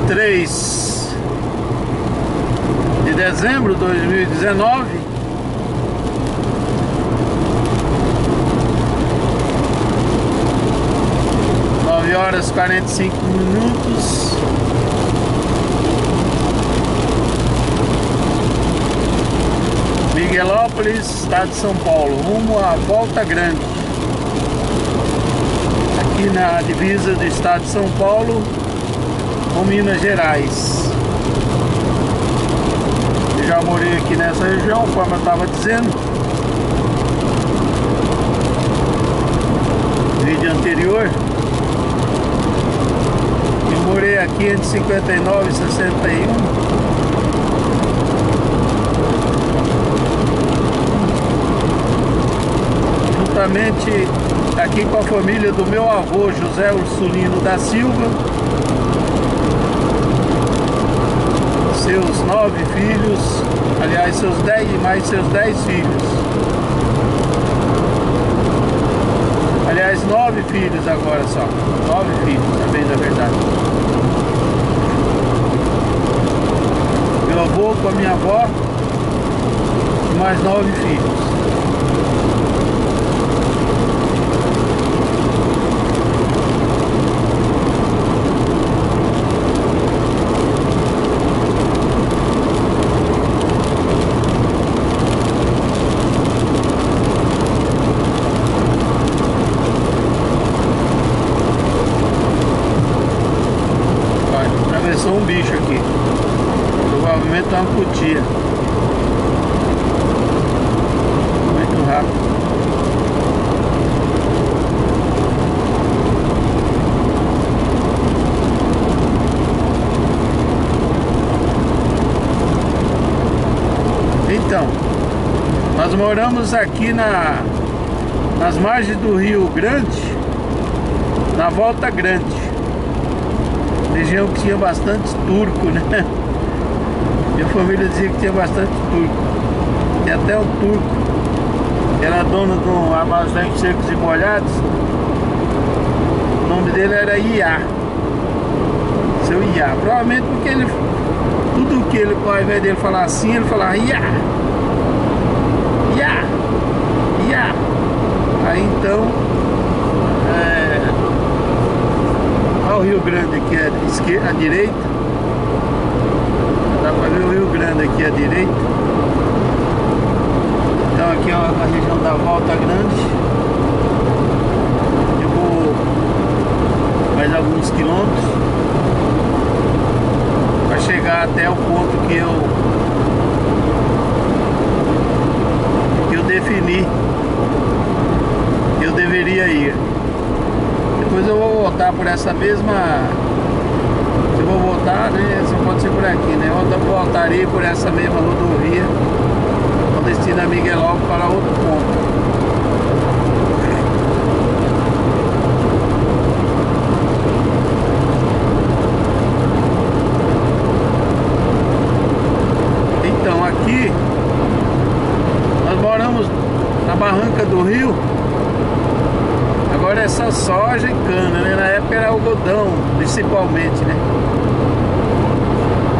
23 de dezembro de 2019. Nove horas quarenta e cinco minutos. Miguelópolis, estado de São Paulo, rumo à Volta Grande. Aqui na divisa do estado de São Paulo com Minas Gerais. Eu já morei aqui nessa região, como eu estava dizendo. Vídeo anterior. Eu morei aqui entre 59 e 61. juntamente aqui com a família do meu avô José Ursulino da Silva, seus nove filhos, aliás, seus dez e mais seus dez filhos. Aliás, nove filhos agora só. Nove filhos, também da verdade. Meu avô com a minha avó mais nove filhos. Moramos aqui na, nas margens do Rio Grande, na Volta Grande. Região que tinha bastante turco, né? Minha família dizia que tinha bastante turco. Tem até um turco que era dono de um armazém de secos e molhados. O nome dele era Iá. Seu Iá. Provavelmente porque ele. Tudo que ele, ao invés dele falar assim, ele falava Iá. Aí então, é, olha o Rio Grande à, esquerda, à direita. Dá para ver o Rio Grande aqui à direita. Então aqui é a região da Volta Grande. Eu vou mais alguns quilômetros para chegar até o ponto que eu que eu defini Depois eu vou voltar por essa mesma. Se eu vou voltar, né? Só pode ser por aqui, né? Eu voltarei por essa mesma rodovia com destino a Miguelópolis para outro ponto. Então aqui nós moramos na barranca do rio Só soja e cana, né? Na época era algodão, principalmente, né?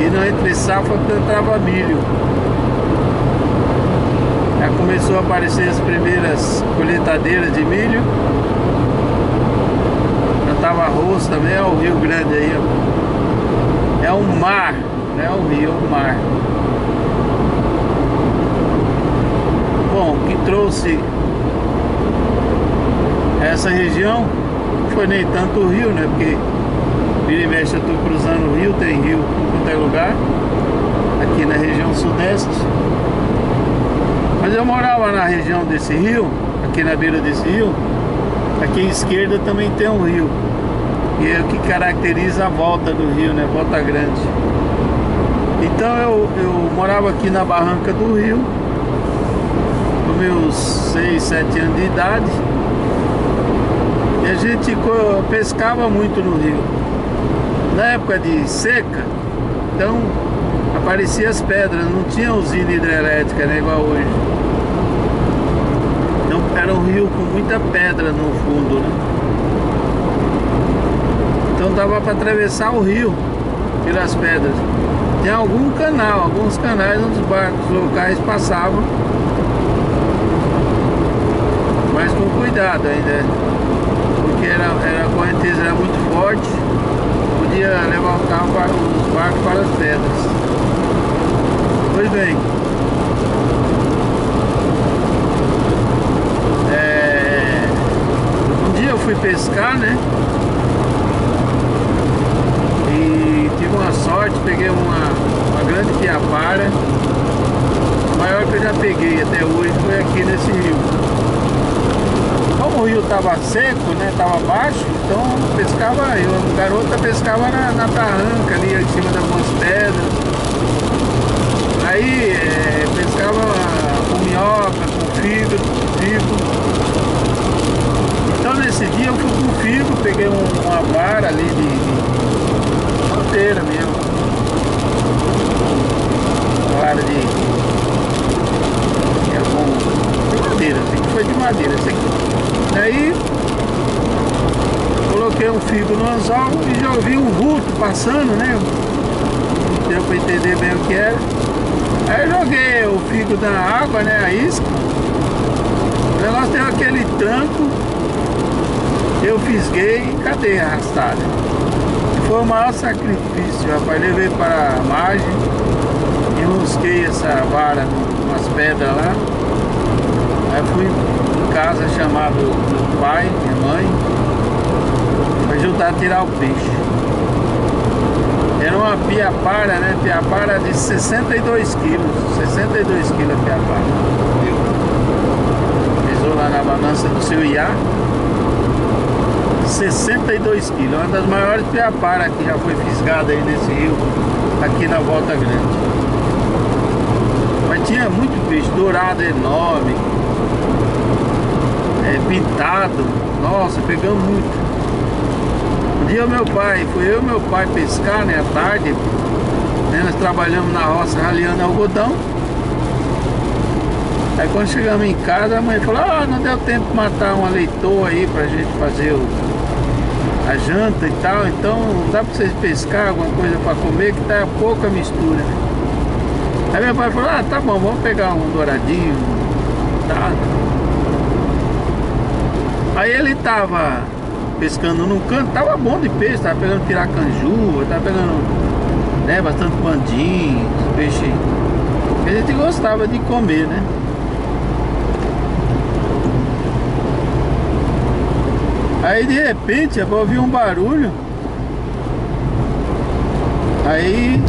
E no entre safra plantava milho. Já começou a aparecer as primeiras colheitadeiras de milho. Plantava arroz também, é o Rio Grande aí, ó. É um mar, não é o rio, é o mar. Bom, que trouxe essa região foi nem tanto o rio, né? Porque vira e mexe eu tô cruzando o rio, tem rio em qualquer lugar, aqui na região sudeste. Mas eu morava na região desse rio, aqui na beira desse rio, aqui à esquerda também tem um rio. E é o que caracteriza a volta do rio, né? Volta Grande. Então eu, eu morava aqui na barranca do rio, com meus 6, 7 anos de idade a gente pescava muito no rio. Na época de seca, então apareciam as pedras, não tinha usina hidrelétrica né, igual hoje. Então era um rio com muita pedra no fundo, né? Então dava para atravessar o rio pelas pedras. Tem algum canal, alguns canais onde os barcos locais passavam. Mas com cuidado ainda. Porque era, era, a correnteza era muito forte. Podia levar o carro para, os barcos para as pedras. Pois bem. É, um dia eu fui pescar, né? tive uma sorte, peguei uma, uma grande piapara. O maior que eu já peguei até hoje foi aqui nesse rio. O rio estava seco, né? Tava baixo, então pescava, eu, a garota pescava na, na barranca ali em cima das algumas pedras. Aí é, pescava com minhoca, com fígado, figo. Então nesse dia eu fui com figo, peguei um, uma vara ali de madeira mesmo. Vara de. É bom. De madeira, assim foi de madeira. Esse aqui. Aí coloquei anzol e já ouvi um vulto passando, né? Não deu para entender bem o que era. Aí joguei o figo na água, né? A isca. O negócio deu aquele tranco. Eu fisguei e cadê arrastada? Foi o maior sacrifício, rapaz. Levei para a margem, enrosquei essa vara umas pedras lá. Aí fui em casa chamado meu pai, minha mãe, ajudar a tirar o peixe. Era uma piapara, né? Piapara de 62 quilos. 62 quilos a piapara. Pesou lá na balança do seu Iá. 62 quilos, uma das maiores piapara que já foi fisgada aí nesse rio, aqui na Volta Grande. Mas tinha muito peixe, dourado enorme, é, pintado, nossa, pegamos muito. Dia meu pai, foi eu e meu pai pescar, né, à tarde, né, nós trabalhamos na roça raleando algodão. Aí quando chegamos em casa, a mãe falou, ah, não deu tempo de matar uma leitoa aí pra gente fazer o a janta e tal, então dá pra vocês pescar alguma coisa pra comer que tá pouca mistura. Aí meu pai falou, ah, tá bom, vamos pegar um douradinho, tá? Aí ele tava pescando num canto, tava bom de peixe, tava pegando piracanjuva, tava pegando né, bastante pandim, peixe a gente gostava de comer, né? Aí de repente eu ouvi um barulho. Aí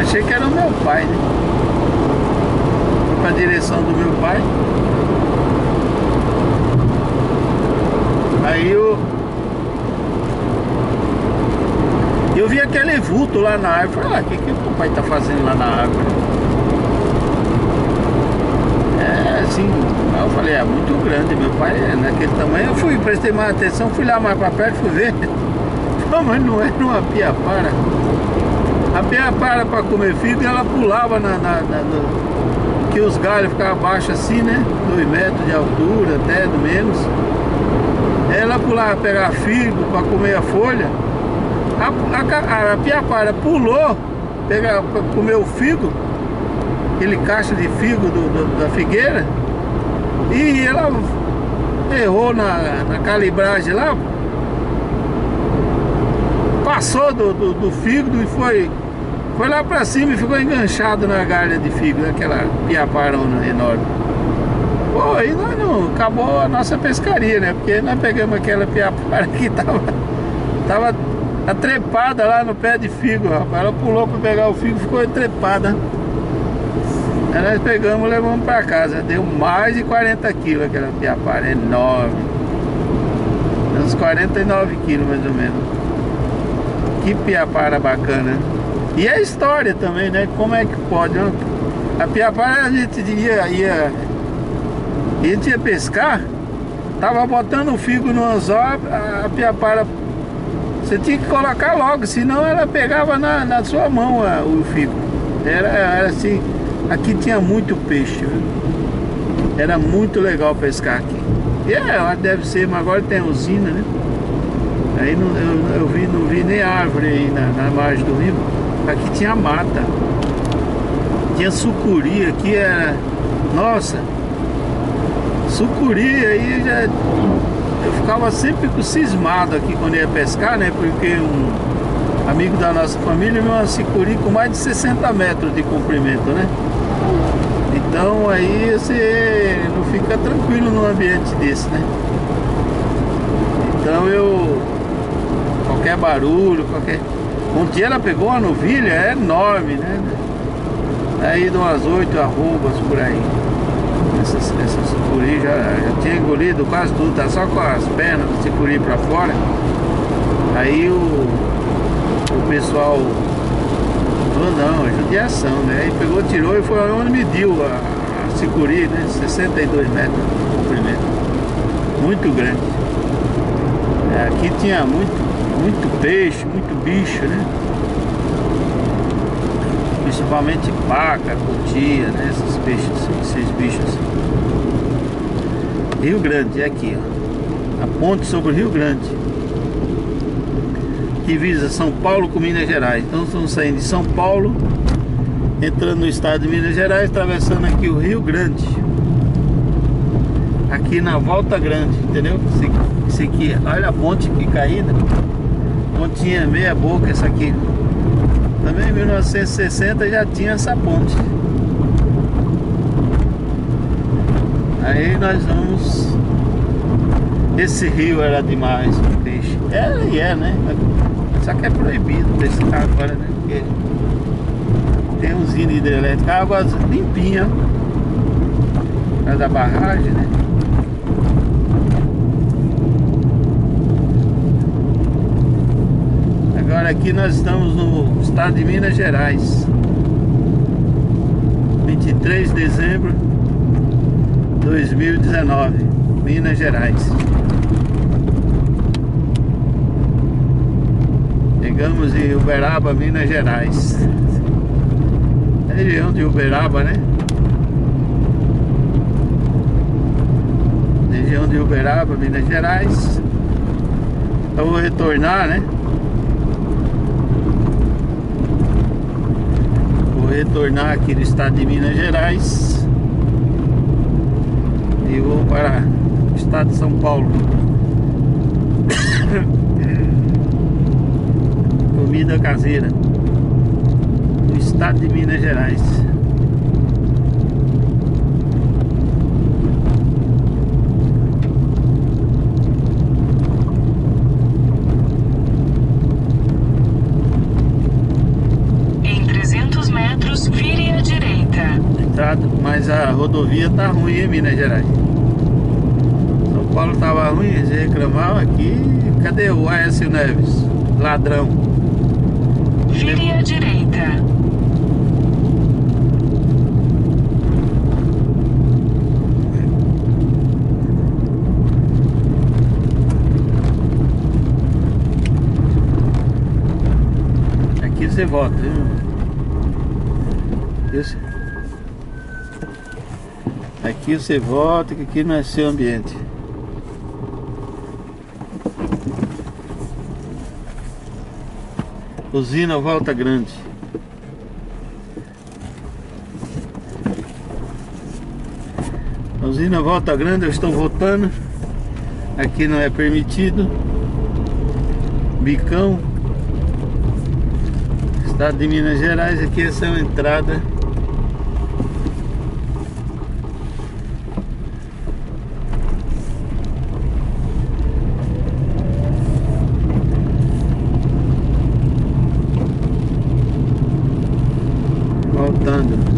achei que era o meu pai, né? Fui pra direção do meu pai. Aí eu Eu vi aquele vulto lá na árvore. Falei, ah, o que, que o pai tá fazendo lá na árvore? assim, eu falei, é muito grande, meu pai é naquele tamanho. Eu fui, prestei mais atenção, fui lá mais pra perto, fui ver. Não, mas não era uma piapara. A piapara para comer figo, ela pulava na, na, na os galhos ficavam baixos assim, né? Dois metros de altura, até do menos. Ela pulava pegar figo para comer a folha. A, a, a piapara pulou, pegar, comer o figo, aquele caixa de figo do, do, da figueira e ela errou na, na calibragem lá passou do, do, do fígado e foi foi lá pra cima e ficou enganchado na galha de fígado aquela piaparona enorme Pô, aí nós não, acabou a nossa pescaria, né? Porque nós pegamos aquela piapara que tava, tava trepada lá no pé de figo, rapaz. Ela pulou pra pegar o figo ficou trepada. Aí nós pegamos e levamos para casa. Deu mais de 40 quilos aquela piapara, enorme. Uns 49 quilos mais ou menos. Que piapara bacana. E a história também, né? Como é que pode? A piapara a gente ia, ia, a gente ia pescar, tava botando o figo no anzol, a piapara você tinha que colocar logo, senão ela pegava na, na sua mão a, o figo. Era, era assim, Aqui tinha muito peixe, viu? Era muito legal pescar aqui. E é, deve ser, mas agora tem usina, né? Aí não, eu, eu vi, não vi nem árvore aí na, na margem do rio. Aqui tinha mata. Tinha sucuri aqui, era. Nossa! Sucuri aí já. Eu ficava sempre cismado aqui quando ia pescar, né? Porque um amigo da nossa família viu uma sucuri com mais de 60 metros de comprimento, né? Então aí você não fica tranquilo num ambiente desse, né? Então eu. Qualquer barulho, qualquer. Dia ela pegou uma novilha enorme, né? Aí de umas oito arrobas por aí. Essa, essa sucuri já, já tinha engolido quase tudo, tá só com as pernas do sucuri pra fora. Aí o, o pessoal falou, não, é judiação, né? Aí pegou, tirou e foi onde mediu a, a sucuri, né? 62 metros de comprimento. Muito grande. É, aqui tinha muito, muito peixe, muito bicho, né? Principalmente paca, cutia, né? Esses peixes, esses bichos. Rio Grande, é aqui, ó. A ponte sobre o Rio Grande. Que visa São Paulo com Minas Gerais. Então estamos saindo de São Paulo, entrando no estado de Minas Gerais, atravessando aqui o Rio Grande. Aqui na Volta Grande, entendeu? Esse aqui, olha a ponte que caída. Pontinha meia boca essa aqui. Também em 1960 já tinha essa ponte. Aí nós vamos. Esse rio era demais o peixe. É e é, né? Só que é proibido pescar agora, né? Porque tem usina hidrelétrica, água limpinha. Por causa da barragem, né? Agora aqui nós estamos no estado de Minas Gerais 23 de dezembro de 2019 Minas Gerais Chegamos em Uberaba, Minas Gerais é região de Uberaba, né? Região de Uberaba, Minas Gerais Então vou retornar, né? Retornar aqui no estado de Minas Gerais e vou para o estado de São Paulo. Comida caseira no estado de Minas Gerais. Mas a rodovia tá ruim em Minas Gerais. São Paulo tava ruim, eles reclamavam aqui. Cadê o Aécio Neves? Ladrão. Vire à direita. Aqui você volta, viu? Aqui você volta, que aqui não é seu ambiente. Usina Volta Grande. Usina Volta Grande, eu estou voltando. Aqui não é permitido. Bicão. Estado de Minas Gerais, aqui essa é uma entrada Vire à direita.